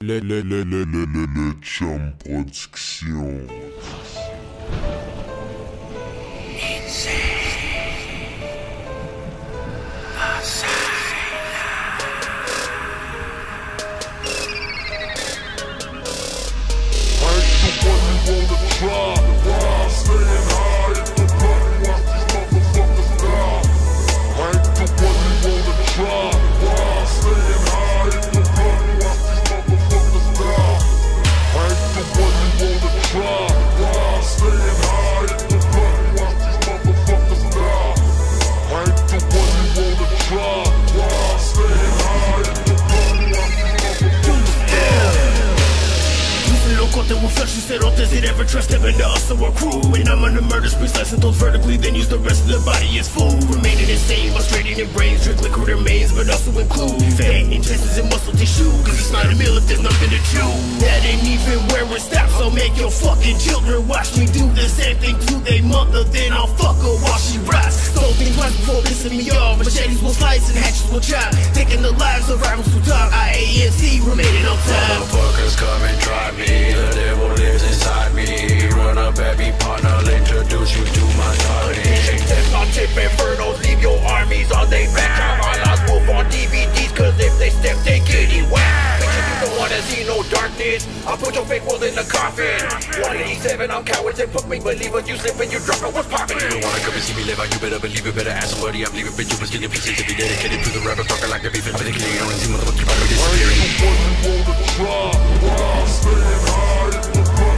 Le, le, le, le, le, le, le Chum Production. And cerotes They never trust them into us or our crew? When I'm on the murder spree slicing those vertically Then use the rest of the body as food. Remaining insane, frustrating in brains Drink liquid remains, but also include Fat intestines and muscle tissue. Cause it's not a meal if there's nothing to chew. That ain't even where it stops So make your fucking children watch me do the same thing to their mother Then I'll fuck her while she rots Stole things twice before pissing me off Machetes will slice and hatches will chop. Taking the lives of rivals who talk IANC remaining on time. Motherfuckers come no. I'll put your fake world in the coffin. 187, I'm cowards and fuck me, believe when you slip and you drop it, what's poppin'? You don't wanna come and see me live out, you better believe it. Better ask somebody I'm leaving. Bitch, you must get your pieces to be dedicated to the rapper. Talking like a beef and particularly you don't see motherfuckers about to disappearing. Ain't the one you wanna try. While staying high in the blunt,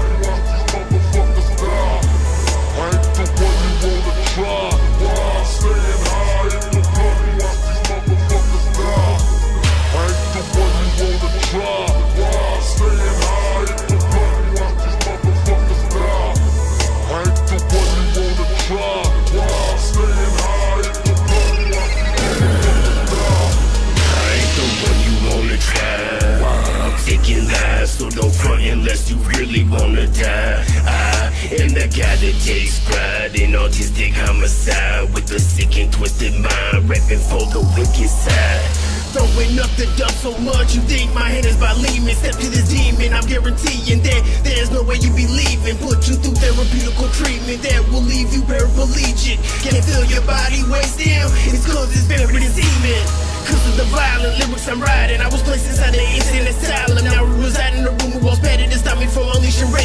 really wanna die. Ah, I am the guy that takes pride in autistic homicide with a sick and twisted mind, rapping for the wicked side. Throwing up the dump so much you think my hand is by leaving. Step to this demon, I'm guaranteeing that there's no way you be leaving. Put you through therapeutical treatment that will leave you paraplegic. Can't feel your body weighs down, it's cause it's buried in semen. Cause of the violent lyrics I'm writing I was placed inside the insane asylum Now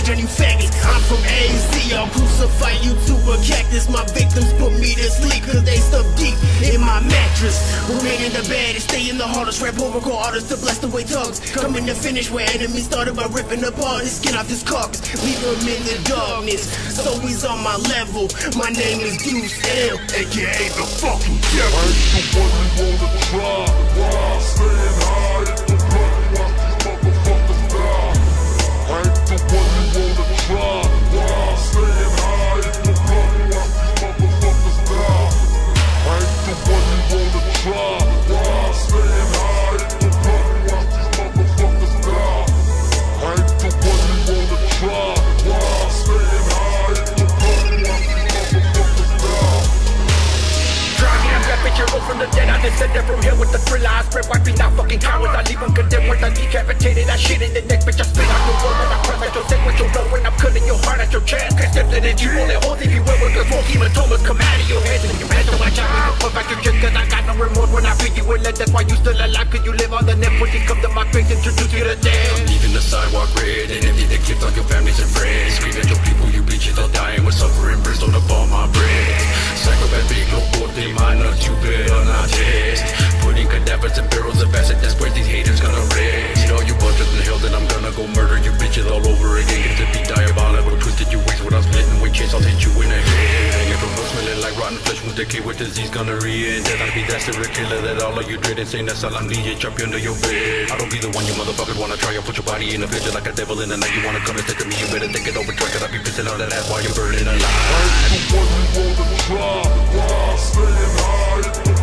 on you faggots I'm from AZ, I'll crucify you to a cactus. My victims put me to sleep cause they stuck deep in my mattress. Remain in the bed and stay in the hardest Rap oracle artists to bless the way tongues Coming to finish where enemies started by ripping apart his skin off this carcass Leave him in the darkness So he's on my level. My name is Deuce L, aka the fucking devil. Ain't you wanna try. Staying high the. I descended from here with the thriller. I spread wiping out fucking cowards. I leave them condemned with the decapitated. I shit in the neck, bitch. I spit out your word and I press at your sequential blow when I'm cutting your heart at your chest. Can't step in it, you only hold if you will with the smoke. Hematomas come out of your head. And you better watch out when you back your shit. Cause I got no remorse when I beat you with lead. That's why you still alive. Cause you live on the net. When you come to my face, introduce you to death. Leaving the sidewalk red and empty the clips on your families and friends. Scream at your people, chains, I'll hit the. Hanging from smelling like rotten flesh, wounds decay with disease, gonorrhea. And then I'll be that serial killer that all of you dread insane. That's all I'm needing, chop you under your bed. I don't be the one you motherfuckers wanna try. I'll put your body in a picture like a devil in the night. You wanna come and stick to me, you better think it over. Cause I be pissing on that ass while you're burning alive. Ain't the one you wanna try. While staying high the